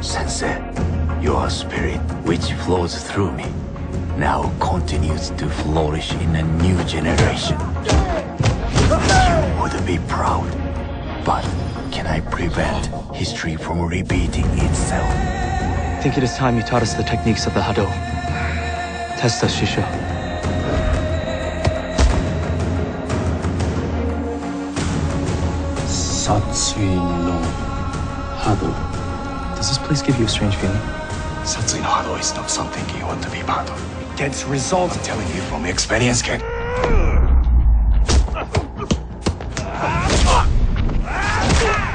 Sensei, your spirit, which flows through me, now continues to flourish in a new generation. You would be proud, but can I prevent history from repeating itself? I think it is time you taught us the techniques of the Hado. Test us, Shisho. Satsui no Hado. Does this place give you a strange feeling? Satsui no Hado is not something you want to be part of. It gets results. I'm telling you from experience, kid.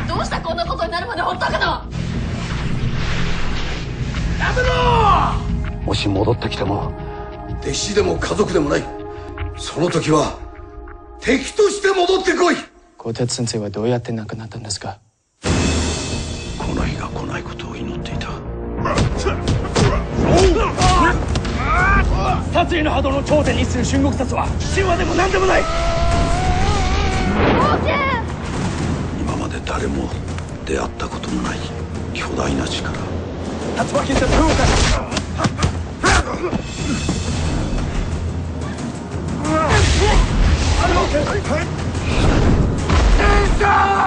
どうしたこんなことになるまでほっとくのもし戻ってきても弟子でも家族でもないその時は敵として戻ってこい先生はどうやって亡くなったんですか？この日が来ないことを祈っていた。殺意の波動の頂点に位置する春国殺は神話でも何でもない！今まで誰も出会ったことのない巨大な力。竜巻って文化はい Go!